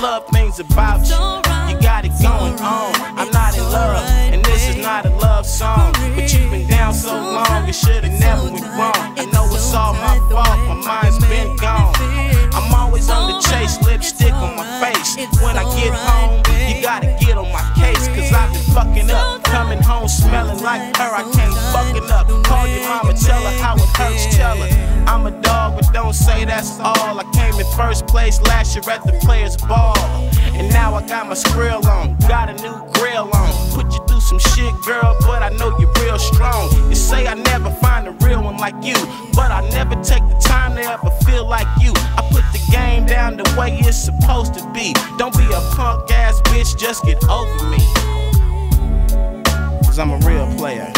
love things about you. You got it going on. I'm not in love, and this is not a love song. So long, it should've never went wrong. I know it's all my fault, my mind's been gone. I'm always on the chase, lipstick on my face. When I get home, you gotta get on my case, cause I've been fucking up. Coming home smelling like her, I can't fucking up. Call your mama, tell her how it hurts, tell her. I'm a dog, but don't say that's all. I came in first place last year at the Players Ball. And now I got my skrill on, got a new grill on. Put you through some shit, girl, but I know you're real strong. Like you, but I never take the time to ever feel like you. I put the game down the way it's supposed to be. Don't be a punk ass bitch, just get over me. Cause I'm a real player.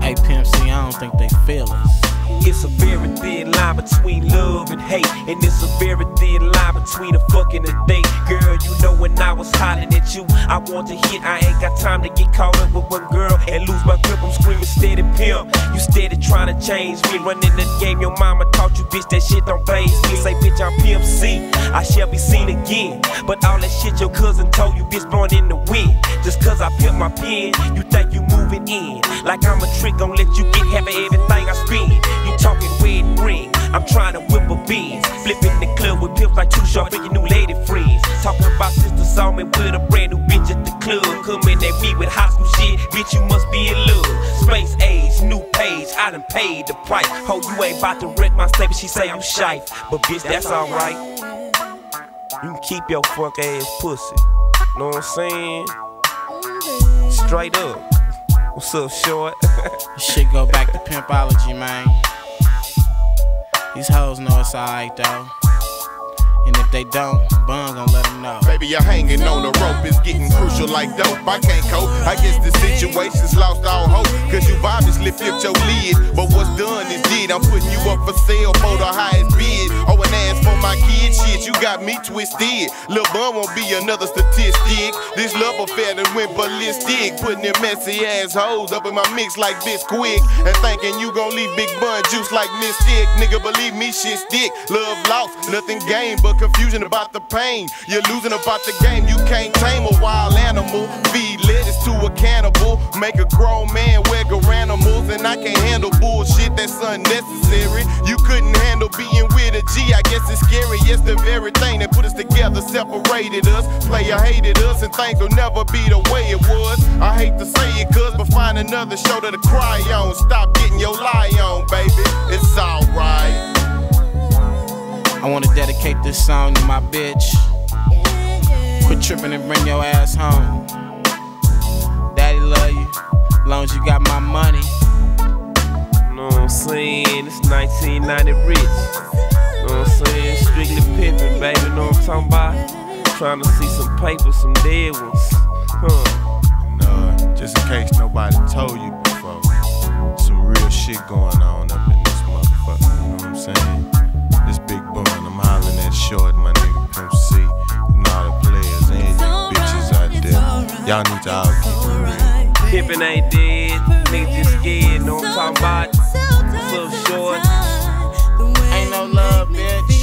Hey, Pimp C, I don't think they feel us. It's a very thin line between love and hate. And it's a very thin line between a fucking a date. Girl, you know when I was hollering at you, I want to hit. I ain't got time to get caught up with one girl and lose my grip. I'm screaming steady pimp. You steady trying to change me. Running the game, your mama taught you, bitch, that shit don't phase me. Say, bitch, I'm PMC, I shall be seen again. But all that shit your cousin told you, bitch, blowing in the wind. Just cause I pimp my pen, you think you moving in. Like I'm a trick, gon' let you get half of everything I spend. You talking wedding ring. I'm trying to whip a beans. Flipping the club with pimps like Too $hort and your new lady friends. Talking about sister saw me with a brand new bitch at the club. Coming at me with high school shit, bitch, you must be in love. Space age, new page, I done paid the price. Ho, you ain't about to wreck my stable, she say I'm shy. But bitch, that's alright. You can keep your fuck ass pussy. Know what I'm saying? Straight up. What's up, short? shit go back to pimpology, man. These hoes know it's alright though. And if they don't, Bun gon' let know. Baby, you're hanging on the rope, it's getting crucial like dope. I can't cope, I guess the situation's lost all hope. Cause you've obviously flipped your lid. But what's done is did. I'm putting you up for sale for the highest bid. Oh, and as for my kid shit, you got me twisted. Lil' Bun won't be another statistic. This love affair that went ballistic. Putting them messy ass hoes up in my mix like this quick. And thinking you gon' leave Big Bun juice like Mystic. Nigga, believe me, shit stick. Love lost, nothing gained, but confusion about the pain. You're losing about the game, you can't tame a wild animal. Feed lettuce to a cannibal. Make a grown man wear animals. And I can't handle bullshit that's unnecessary. You couldn't handle being with a G, I guess it's scary. Yes, the very thing that put us together separated us. Player hated us, and things will never be the way it was. I hate to say it, cuz, but find another shoulder to cry on. Stop getting your lie on, baby. It's alright. I wanna dedicate this song to my bitch. Quit tripping and bring your ass home. Daddy love you, long as you got my money. Know what I'm saying? It's 1990 rich. Know what I'm saying? Strictly pimping, baby. Know what I'm talking about? Trying to see some paper, some dead ones. Huh. No, just in case nobody told you before, some real shit going on up in this motherfucker. You know what I'm saying? Y'all need to all keep it real. Pimpin' ain't dead. Niggas just scared. Know what I'm talking about? What's up, short? Ain't no love, bitch.